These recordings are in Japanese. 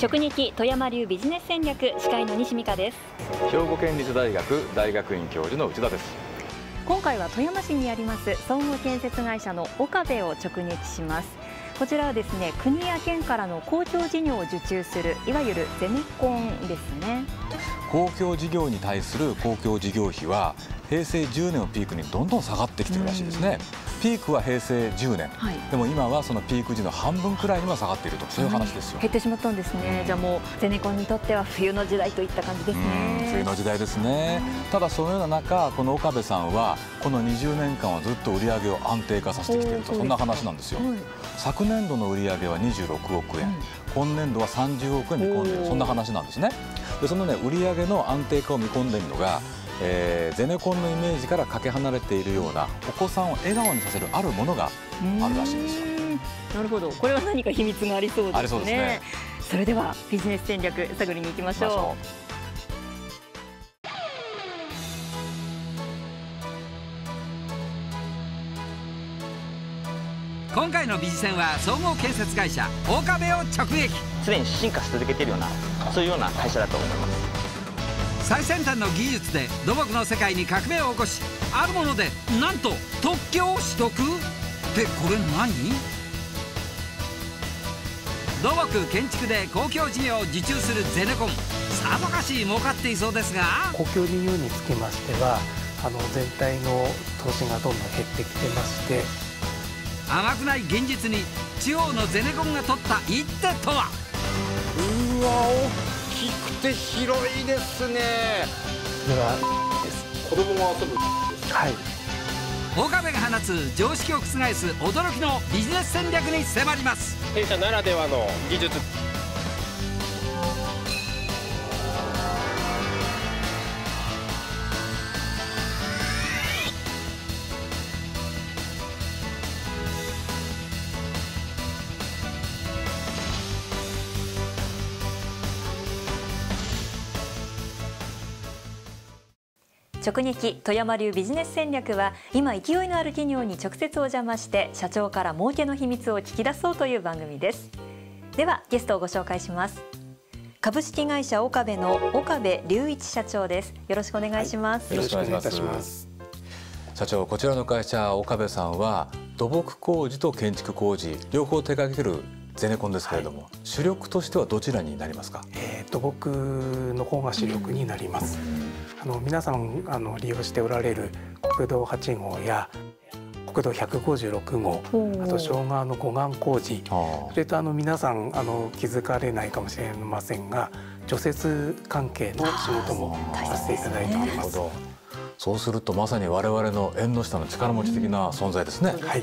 直撃富山流ビジネス戦略司会の西美香です。兵庫県立大学大学院教授の内田です。今回は富山市にあります総合建設会社の岡部を直撃します。こちらはですね国や県からの公共事業を受注するいわゆるゼネコンですね。公共事業に対する公共事業費は平成10年をピークにどんどん下がってきてるらしいですね、ピークは平成10年、はい、でも今はそのピーク時の半分くらいには下がっていると。そういう話ですよ、減ってしまったんですね、うん、じゃあもうゼネコンにとっては冬の時代といった感じですね。冬の時代ですね、ただそのような中この岡部さんはこの20年間はずっと売り上げを安定化させてきていると。そんな話なんですよ、はい、昨年度の売り上げは26億円、うん、今年度は30億円見込んでいる。そんな話なんですね。でそのね売り上げの安定化を見込んでいるのがえー、ゼネコンのイメージからかけ離れているようなお子さんを笑顔にさせるあるものがあるらしいんですよ。なるほどこれは何か秘密がありそうですね。ありそうですねそれではビジネス戦略探りに行きましょう。今回のビジ戦は総合建設会社岡部を直撃常に進化し続けているようなそういうような会社だと思います最先端の技術で土木の世界に革命を起こしあるものでなんと特許を取得？ってこれ何？土木建築で公共事業を受注するゼネコン。さぞかし儲かっていそうですが。公共事業につきましてはあの全体の投資がどんどん減ってきてまして。甘くない現実に地方のゼネコンが取った一手とは？うわきくて広いですね。です子供も遊ぶはい。岡部が放つ常識を覆す驚きのビジネス戦略に迫ります。弊社ならではの技術直撃。富山流ビジネス戦略は今勢いのある企業に直接お邪魔して社長から儲けの秘密を聞き出そうという番組です。ではゲストをご紹介します。株式会社岡部の岡部隆一社長です。よろしくお願いします、はい、よろしくお願いいたします。社長こちらの会社岡部さんは土木工事と建築工事両方手掛けるゼネコンですけれども、はい、主力としてはどちらになりますか、えー、土木の方が主力になります、うんあの皆さんあの利用しておられる国道8号や国道156号あと昭和の護岸工事それとあの皆さんあの気づかれないかもしれませんが除雪関係の仕事もさせていただいております。そうするとまさに我々の縁の下の力持ち的な存在ですね。はい、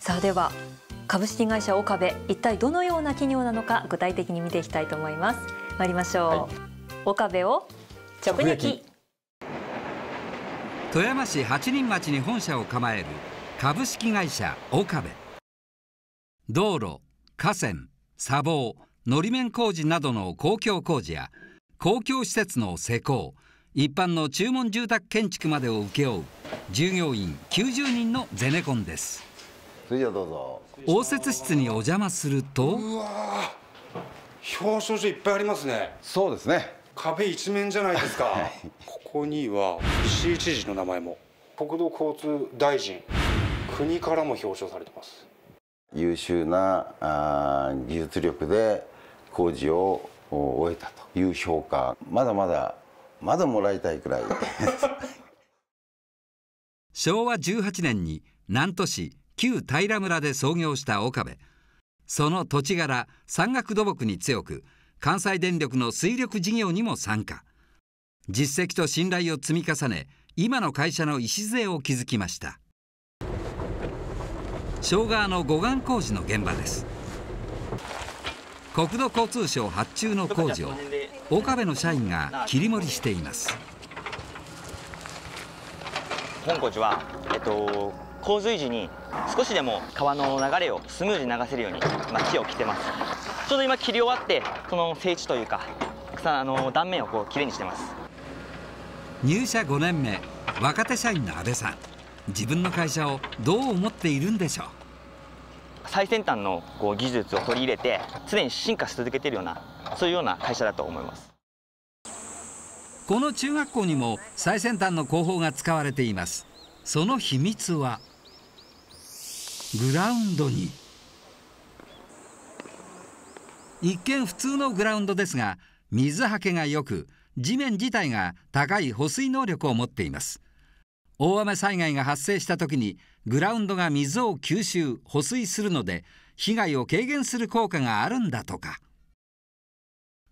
さあでは株式会社岡部一体どのような企業なのか具体的に見ていきたいと思います。参りましょう。はい、岡部を直撃。富山市八人町に本社を構える株式会社岡部。道路河川砂防のり面工事などの公共工事や公共施設の施工一般の注文住宅建築までを請け負う従業員90人のゼネコンです。それじゃどうぞ。応接室にお邪魔すると。うわ表彰書いっぱいありますね。そうですね壁一面じゃないですか、はい、ここには石井知事の名前も。国土交通大臣国からも表彰されてます。優秀なあ技術力で工事を終えたという評価。まだまだまだもらいたいくらい。昭和18年に南砺市旧平村で創業した岡部。その土地柄山岳土木に強く関西電力の水力事業にも参加。実績と信頼を積み重ね今の会社の礎を築きました。庄川の護岸工事の現場です。国土交通省発注の工事を岡部の社員が切り盛りしています。本工事は、えっと、洪水時に少しでも川の流れをスムーズに流せるように、まあ、木を切ってます。ちょうど今切り終わってその整地というか草あの断面をこうきれいにしてます。入社5年目若手社員の阿部さん。自分の会社をどう思っているんでしょう？最先端のこう技術を取り入れて常に進化し続けているようなそういうような会社だと思います。この中学校にも最先端の工法が使われています。その秘密はグラウンドに一見普通のグラウンドですが水はけが良く地面自体が高い保水能力を持っています。大雨災害が発生した時にグラウンドが水を吸収保水するので被害を軽減する効果があるんだとか。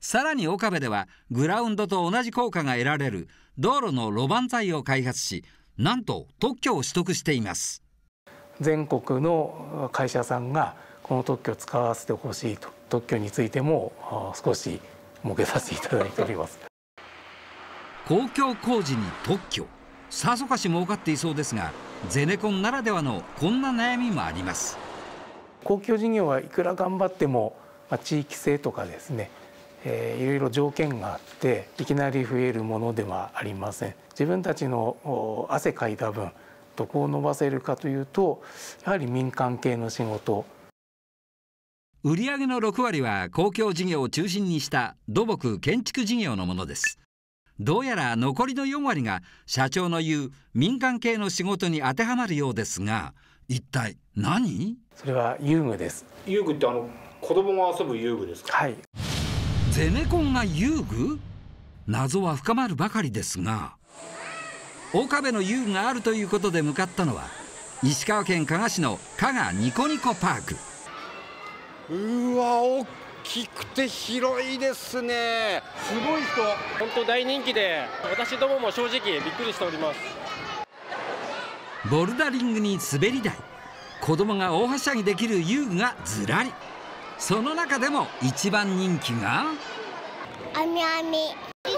さらに岡部ではグラウンドと同じ効果が得られる道路の路盤材を開発しなんと特許を取得しています。全国の会社さんがこの特許を使わせてほしいと。特許についても少し設けさせていただいております。公共工事に特許。さぞかし儲かっていそうですがゼネコンならではのこんな悩みもあります。公共事業はいくら頑張っても、まあ、地域性とかですね、えー、いろいろ条件があっていきなり増えるものではありません。自分たちの汗かいた分どこを伸ばせるかというとやはり民間系の仕事売上の6割は公共事業を中心にした土木建築事業のものです。どうやら残りの4割が社長の言う民間系の仕事に当てはまるようですが一体何？それは遊具です。遊具ってあの子供が遊ぶ遊具ですか？はい。ゼネコンが遊具？謎は深まるばかりですが岡部の遊具があるということで向かったのは石川県加賀市の加賀ニコニコパークうわ大きくて広いですね。すごい人。本当大人気で私どもも正直びっくりしております。ボルダリングに滑り台。子供が大はしゃぎできる遊具がずらり。その中でも一番人気が？網網。いつも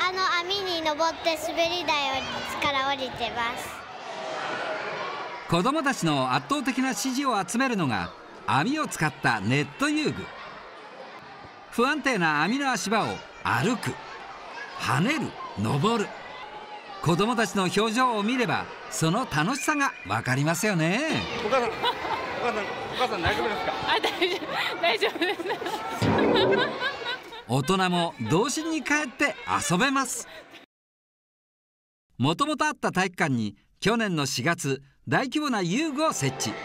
あの網に登って滑り台から降りてます。子供たちの圧倒的な支持を集めるのが網を使ったネット遊具。不安定な網の足場を歩く。跳ねる。登る。子供たちの表情を見ればその楽しさが分かりますよね。お母さんお母さんお母さん大丈夫ですか？あ大丈夫大丈夫です。大人も童心に帰って遊べます。もともとあった体育館に去年の4月大規模な遊具を設置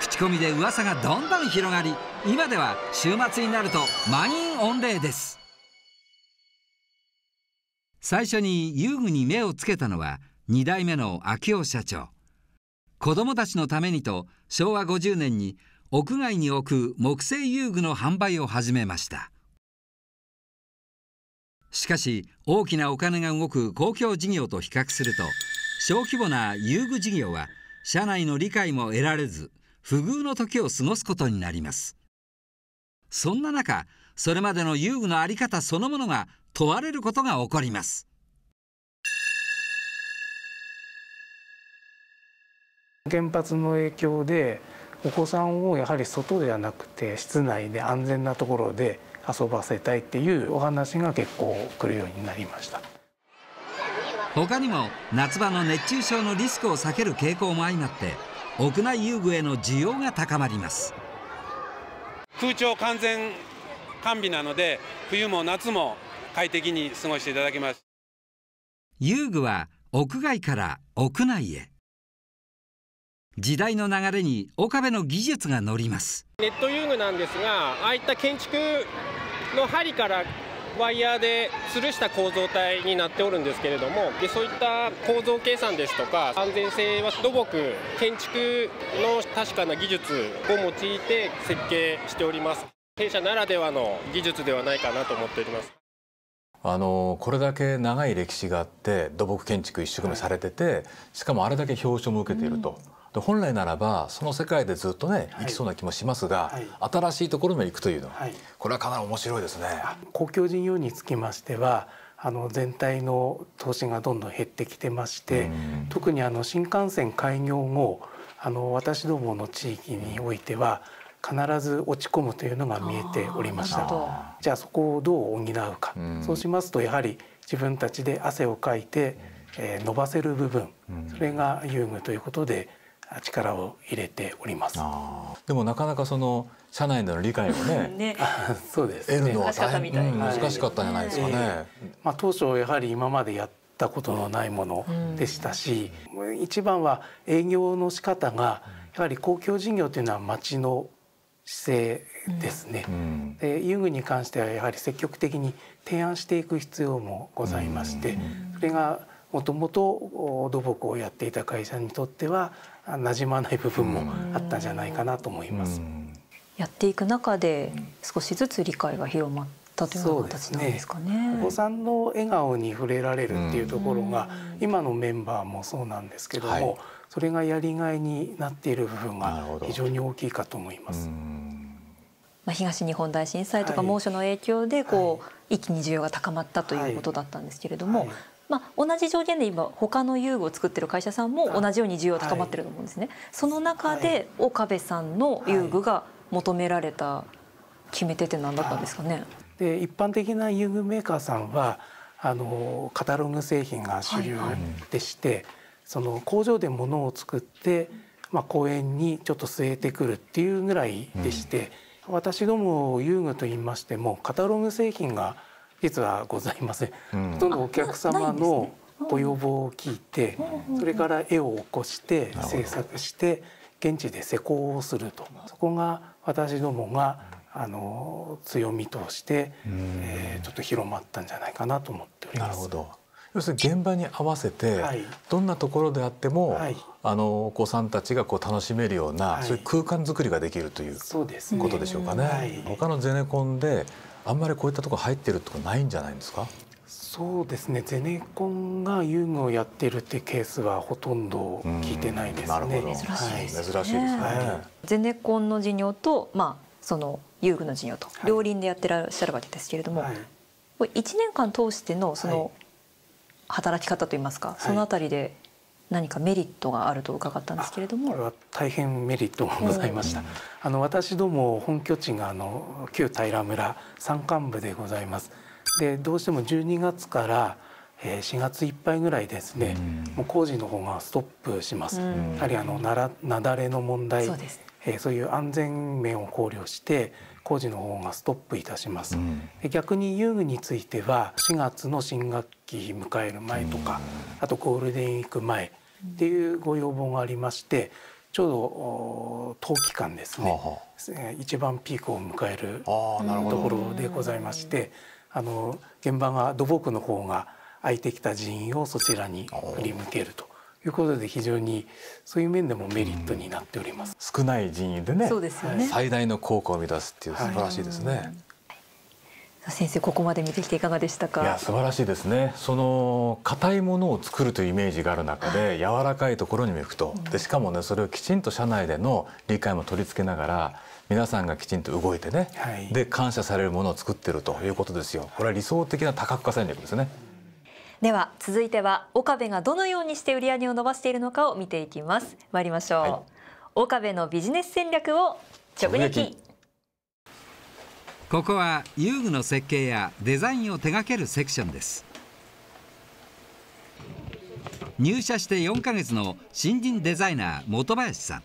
口コミで噂がどんどん広がり今では週末になると満員御礼です。最初に遊具に目をつけたのは2代目の秋夫社長。子どもたちのためにと昭和50年に屋外に置く木製遊具の販売を始めました。しかし大きなお金が動く公共事業と比較すると小規模な遊具事業は社内の理解も得られず不遇の時を過ごすことになります。そんな中それまでの遊具の在り方そのものが問われることが起こります。原発の影響でお子さんをやはり外ではなくて室内で安全なところで遊ばせたいっていうお話が結構来るようになりました。他にも夏場の熱中症のリスクを避ける傾向も相まって屋内遊具への需要が高まります。空調完全完備なので冬も夏も快適に過ごしていただけます。遊具は屋外から屋内へ。時代の流れに岡部の技術が乗ります。ネット遊具なんですがああいった建築の針からワイヤーで吊るした構造体になっておるんですけれどもでそういった構造計算ですとか安全性は土木建築の確かな技術を用いて設計しております弊社ならではの技術ではないかなと思っておりますあのこれだけ長い歴史があって土木建築一生懸命されててしかもあれだけ表彰も受けていると。で本来ならばその世界でずっとね行きそうな気もしますが、はい、新しいところに行くというの、はい、これはかなり面白いですね。公共事業につきましてはあの全体の投資がどんどん減ってきてまして、特にあの新幹線開業後あの私どもの地域においては必ず落ち込むというのが見えておりました。じゃあそこをどう補うか、うん、そうしますとやはり自分たちで汗をかいて、えー、伸ばせる部分、それが遊具ということで力を入れております。でもなかなかその社内での理解をね ね そうですね。得るのは大変うんはい難しかったんじゃないですかね。まあ当初やはり今までやったことのないものでしたし、一番は営業の仕方がやはり公共事業というのは町の姿勢ですね。で遊具に関してはやはり積極的に提案していく必要もございまして、それがもともと土木をやっていた会社にとっては馴染まない部分もあったんじゃないかなと思います。やっていく中で少しずつ理解が広まったというような形なんですかね。お子さんの笑顔に触れられるっていうところが、今のメンバーもそうなんですけども、はい。それがやりがいになっている部分が非常に大きいかと思います。まあ、東日本大震災とか猛暑の影響でこう、一気に需要が高まったということだったんですけれども、まあ、同じ条件で今他の遊具を作ってる会社さんも同じように需要が高まってると思うんですね。その中で岡部さんの遊具が求められた決め手って何だったんですかね。で一般的な遊具メーカーさんはあのカタログ製品が主流でして、その工場で物を作って、まあ、公園にちょっと据えてくるっていうぐらいでして、私ども遊具と言いましてもカタログ製品が実はございません。ほとんどお客様のご要望を聞いて、それから絵を起こして制作して現地で施工をすると。そこが私どもがあの強みとして、えーちょっと広まったんじゃないかなと思っております。なるほど。要するに現場に合わせて、はい。どんなところであっても、はい。あのお子さんたちがこう楽しめるような、はい。そういう空間作りができるということでしょうかね。はい。他のゼネコンであんまりこういったところ入ってるとないんじゃないんですか？そうですねゼネコンが遊具をやっているっていうケースはほとんど聞いてないですね。なるほど珍しいです珍しいですね。はゼネコンの事業と、まあ、その遊具の事業と両輪でやってらっしゃるわけですけれども、はいこれ1年間通してのその働き方といいますか、そのあたりで何かメリットがあると伺ったんですけれども、これは大変メリットがございました。あの私ども本拠地があの旧平村山間部でございます。でどうしても12月からえー4月いっぱいぐらいですね、もう工事の方がストップします。うんやはりあのなら雪崩の問題、そうですえーそういう安全面を考慮して工事の方がストップいたします。で逆に遊具については4月の新学期迎える前とか、あとゴールデンウィーク前っていうご要望がありましてちょうどお冬期間ですね、えー一番ピークを迎えるあーなるほど。ところでございましてあの現場が土木の方が空いてきた人員をそちらに振り向けるということで非常にそういう面でもメリットになっております。少ない人員でね。そうですよね。最大の効果を生み出すっていう素晴らしいですね。先生ここまで見てきていかがでしたいやか。素晴らしいですね。その硬いものを作るというイメージがある中で柔らかいところにも行くと。でしかもねそれをきちんと社内での理解も取り付けながら皆さんがきちんと動いてね、はい。で感謝されるものを作ってるということですよ。これは理想的な多角化戦略ですね。では続いては岡部がどのようにして売り上げを伸ばしているのかを見ていきます。参りましょう。岡部のビジネス戦略を直撃。ここは遊具の設計やデザインを手掛けるセクションです。入社して4ヶ月の新人デザイナー本林さん。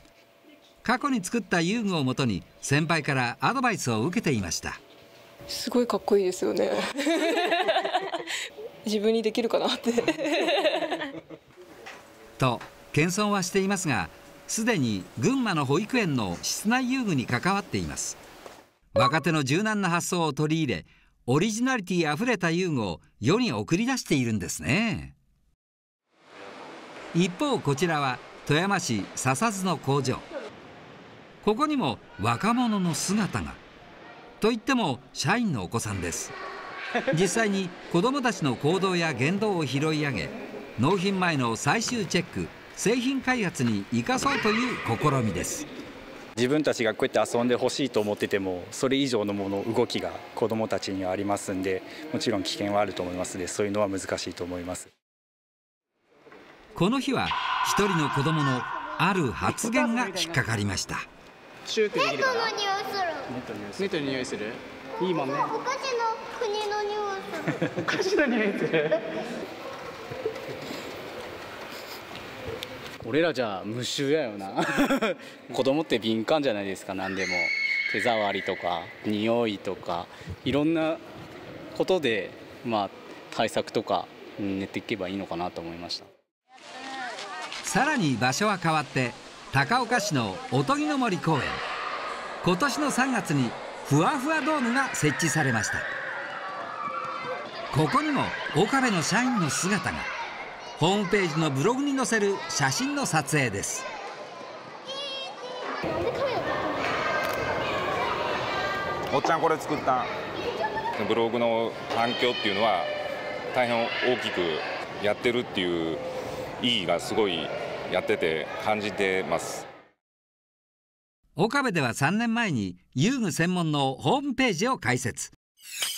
過去に作った遊具をもとに先輩からアドバイスを受けていました。すごいかっこいいですよね。自分にできるかなって。と謙遜はしていますがすでに群馬の保育園の室内遊具に関わっています若手の柔軟な発想を取り入れオリジナリティあふれた遊具を世に送り出しているんですね。一方こちらは富山市笹津の工場。ここにも若者の姿が。といっても社員のお子さんです。実際に子どもたちの行動や言動を拾い上げ納品前の最終チェック製品開発に生かそうという試みです。自分たちがこうやって遊んでほしいと思っててもそれ以上のもの動きが子どもたちにはありますんでもちろん危険はあると思いますのでそういうのは難しいと思います。この日は一人の子供のある発言が引っかかりました。ネットの匂いする。ネットの匂いする？いいもんね。お菓子の国の匂いする。お菓子の匂いする？俺らじゃ無臭やよな。子供って敏感じゃないですか何でも。手触りとか匂いとかいろんなことでまあ対策とか練っていけばいいのかなと思いました。さらに場所は変わって高岡市のおとぎの森公園。今年の3月にふわふわドームが設置されました。ここにも岡部の社員の姿がホームページのブログに載せる写真の撮影です。おっちゃんこれ作ったブログの反響っていうのは大変大きくやってるっていう意義がすごいやってて感じてます。岡部では3年前に遊具専門のホームページを開設。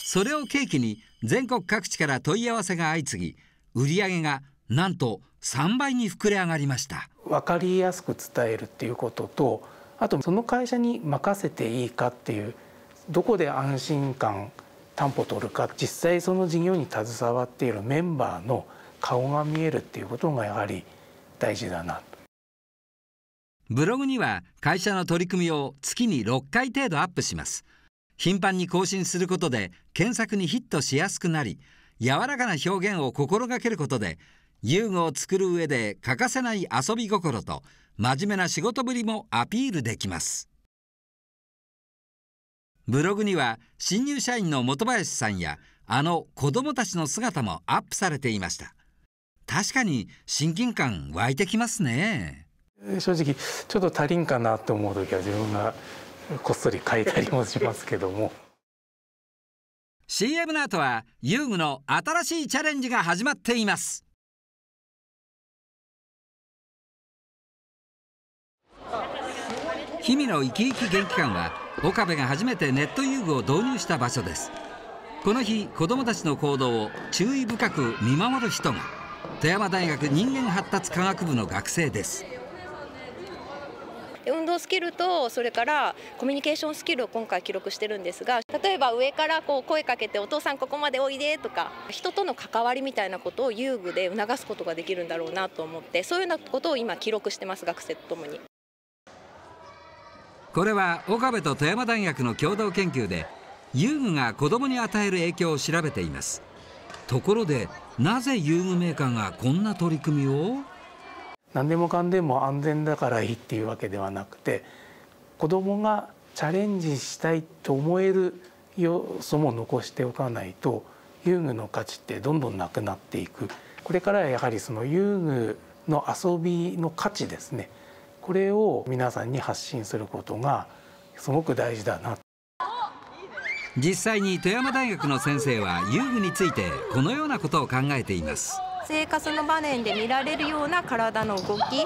それを契機に全国各地から問い合わせが相次ぎ売り上げがなんと3倍に膨れ上がりました。分かりやすく伝えるっていうこととあとその会社に任せていいかっていうどこで安心感担保取るか実際その事業に携わっているメンバーの顔が見えるっていうことがやはり大事だな。ブログには会社の取り組みを月に6回程度アップします。頻繁に更新することで検索にヒットしやすくなり柔らかな表現を心がけることで遊具を作る上で欠かせない遊び心と真面目な仕事ぶりもアピールできます。ブログには新入社員の本林さんやあの子供たちの姿もアップされていました。確かに親近感湧いてきますね。正直ちょっと足りんかなと思う時は自分がこっそり書いたりもしますけども。CM の後は遊具の新しいチャレンジが始まっています日々の生き生き元気館は岡部が初めてネット遊具を導入した場所ですこの日子どもたちの行動を注意深く見守る人が富山大学人間発達科学部の学生です運動スキルとそれからコミュニケーションスキルを今回記録してるんですが例えば上からこう声かけて「お父さんここまでおいで」とか人との関わりみたいなことを遊具で促すことができるんだろうなと思ってそういうようなことを今記録してます学生とともに。これは岡部と富山大学の共同研究で遊具が子どもに与える影響を調べています。ところでなぜ遊具メーカーがこんな取り組みを？何でもかんでも安全だからいいっていうわけではなくて子どもがチャレンジしたいと思える要素も残しておかないと遊具の価値ってどんどんなくなっていく。これからはやはりその遊具の遊びの価値ですね。これを皆さんに発信することがすごく大事だな。実際に富山大学の先生は遊具についてこのようなことを考えています。生活の場面で見られるような体の動き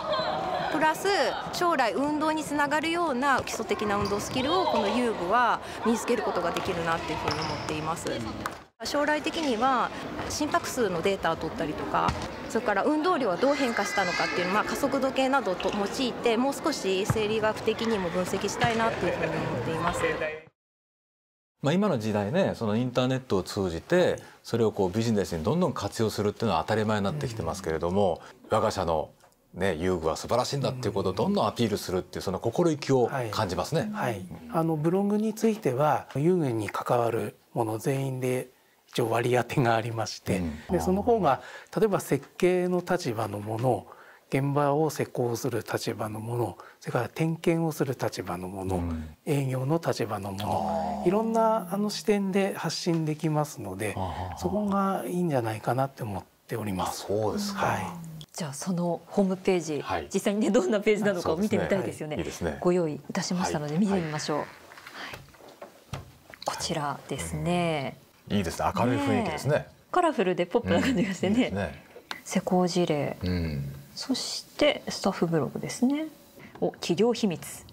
プラス将来運動につながるような基礎的な運動スキルをこの遊具は身につけることができるなっていうふうに思っています将来的には心拍数のデータを取ったりとかそれから運動量はどう変化したのかっていうのは加速度計などを用いてもう少し生理学的にも分析したいなっていうふうに思っています。まあ、今の時代ねそのインターネットを通じてそれをこうビジネスにどんどん活用するっていうのは当たり前になってきてますけれども、我が社のね、遊具は素晴らしいんだっていうことをどんどんアピールするっていうその心意気を感じますね。はい、はい、あのブログについては遊具に関わるもの全員で一応割り当てがありまして、うん、でその方が例えば設計の立場のもの現場を施工する立場のものそれから点検をする立場のもの、うん、営業の立場のものいろんなあの視点で発信できますのでそこがいいんじゃないかなって思っております。そうですか、はいじゃあそのホームページ、はい、実際にねどんなページなのかを見てみたいですよね。ねはい、いいね。ご用意いたしましたので見てみましょう。はい、こちらですね。いいですね。明るい雰囲気ですね。ねカラフルでポップな感じがしてね。うん、い施工事例、うん、そしてスタッフブログですね。お企業秘密。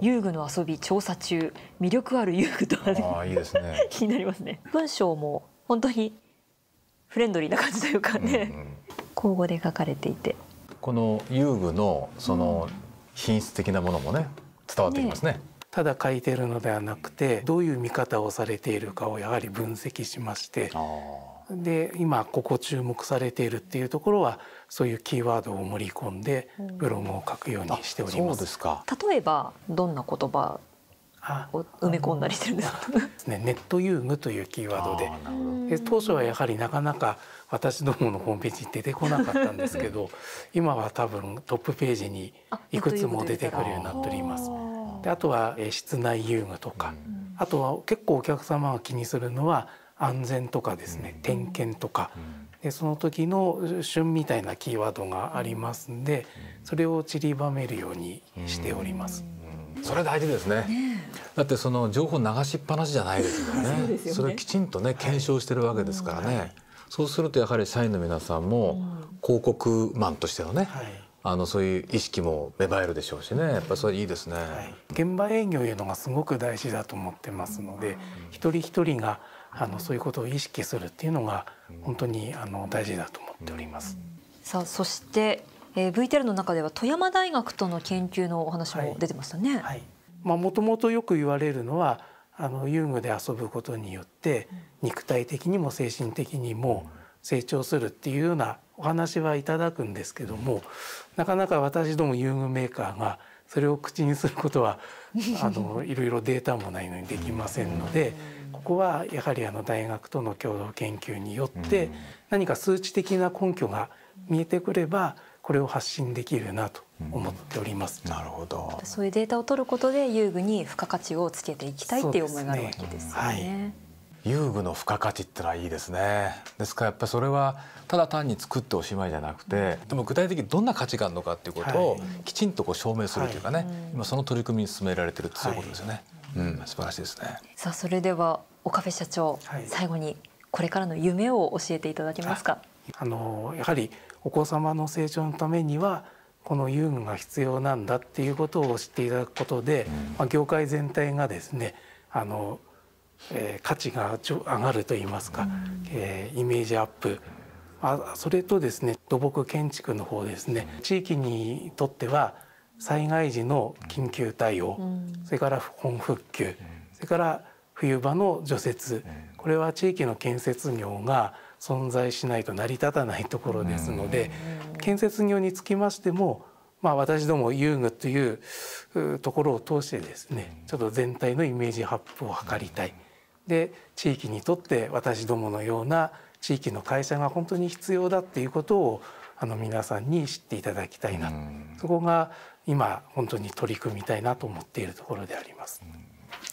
遊具の遊び調査中。魅力ある遊具とは、あいいですね。気になりますね。文章も本当にフレンドリーな感じというかね、うんうん、口語で書かれていてこの遊具のその品質的なものもね伝わってきますね、ね、ただ書いてるのではなくてどういう見方をされているかをやはり分析しましてで今ここ注目されているっていうところはそういうキーワードを盛り込んでブログを書くようにしております。そうですか。例えばどんな言葉を埋め込んだりしてるんです。か。ね、ネット遊具というキーワードで。で当初はやはりなかなか私どものホームページに出てこなかったんですけど今は多分トップページにいくつも出てくるようになっております。であとはえ室内遊具とか、あとは結構お客様が気にするのは安全とかですね、点検とか、でその時の旬みたいなキーワードがありますんで、それを散りばめるようにしております。それ大事ですね。だってその情報流しっぱなしじゃないですよね。そうですよねそれきちんとね検証してるわけですからね。そうするとやはり社員の皆さんも広告マンとしてのね、あのそういう意識も芽生えるでしょうしね。やっぱりそれいいですね。現場営業いうのがすごく大事だと思ってますので、一人一人があのそういうことを意識するっていうのが本当にあの大事だと思っております。さあそして、えー、VTR の中では富山大学との研究のお話も出てましたね。まあもともとよく言われるのはあの遊具で遊ぶことによって肉体的にも精神的にも成長するっていうようなお話はいただくんですけどもなかなか私ども遊具メーカーがそれを口にすることは あのいろいろデータもないのにできませんのでここはやはりあの大学との共同研究によって何か数値的な根拠が見えてくればこれを発信できるなと思っております。なるほど。そういうデータを取ることで遊具に付加価値をつけていきたいっていう思いがあるわけですよね。遊具の付加価値ってのはいいですね。ですからやっぱりそれはただ単に作っておしまいじゃなくて、でも具体的にどんな価値があるのかっていうことをきちんとこう証明するというかね、今その取り組みに進められてるってそういうことですよね。うん、素晴らしいですね。さあそれでは岡部社長、最後にこれからの夢を教えていただけますか？あのやはりお子様の成長のためにはこの遊具が必要なんだっていうことを知っていただくことで、まあ、業界全体がですねあの、えー、価値が上がるといいますか、えー、イメージアップ。あそれとですね土木建築の方ですね地域にとっては災害時の緊急対応、それから本復旧それから冬場の除雪これは地域の建設業が存在しないと成り立たないところですので建設業につきましてもまあ私ども遊具というところを通してですねちょっと全体のイメージアップを図りたい。で地域にとって私どものような地域の会社が本当に必要だっていうことをあの皆さんに知っていただきたいな。そこが今本当に取り組みたいなと思っているところであります。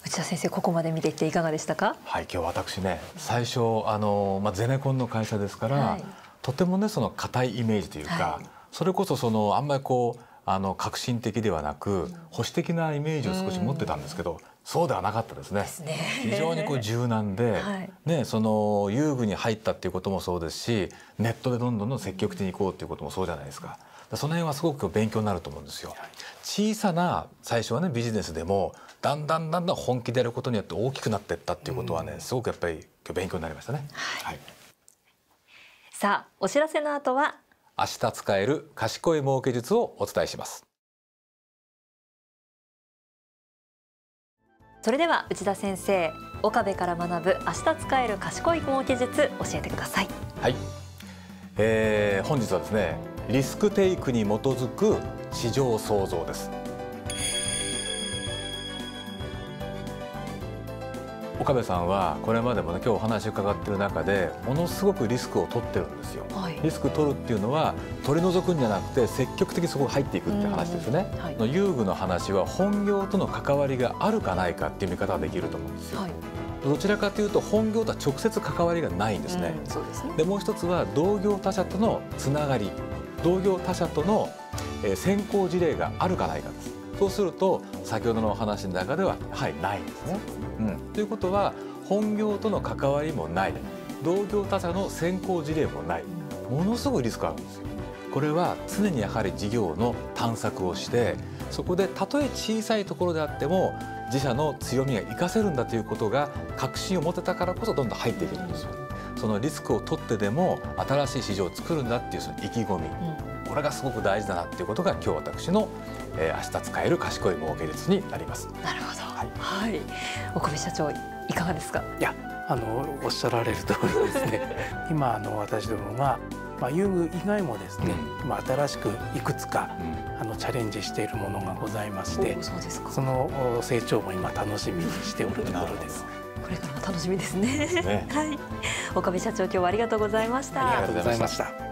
内田先生ここまで見てきていかがでしたか？はい今日私ね最初あの、まあ、ゼネコンの会社ですから、はい、とてもねその硬いイメージというか、はい、それこそそのあんまりこうあの革新的ではなく保守的なイメージを少し持ってたんですけど、そうではなかったですね。すね。非常にこう柔軟で、はい、ねその遊具に入ったっていうこともそうですし、ネットでどんどんどん積極的に行こうっていうこともそうじゃないですか。その辺はすごく勉強になると思うんですよ。小さな最初はねビジネスでもだんだんだんだん本気でやることによって大きくなっていったっていうことはね、すごくやっぱり今日勉強になりましたね。はい。はい、さあお知らせの後は？明日使える賢い儲け術をお伝えします。それでは内田先生岡部から学ぶ明日使える賢い儲け術教えてくださいはい、えー、本日はですねリスクテイクに基づく市場創造です岡部さんはこれまでもね今日お話伺ってる中でものすごくリスクを取ってるんですよ、はい、リスク取るっていうのは取り除くんじゃなくて積極的にそこに入っていくって話ですね、はい、の遊具の話は本業との関わりがあるかないかっていう見方ができると思うんですよ、はい、どちらかというと本業とは直接関わりがないんですね、ですね。でもう一つは同業他社とのつながり。同業他社との先行事例があるかないかですそうすると先ほどのお話の中でははいないんですね。うん、ということは本業との関わりもない同業他社の先行事例もないものすごいリスクあるんですよ。これは常にやはり事業の探索をしてそこでたとえ小さいところであっても自社の強みが活かせるんだということが確信を持てたからこそどんどん入っていけるんですよ。そのリスクを取ってでも新しい市場を作るんだっていうその意気込み、うん、これがすごく大事だなっていうことが今日私の、えー、明日使える賢い儲け術になります。なるほど。はい。はい、岡部社長いかがですか？いや。あのおっしゃられる通りですね 今あの私どもが、まあ、遊具以外もですね、まあ、新しくいくつか、あのチャレンジしているものがございましてその成長も今楽しみにしておるところです。これからも楽しみですね。ね はい。岡部社長今日はありがとうございました。ありがとうございました。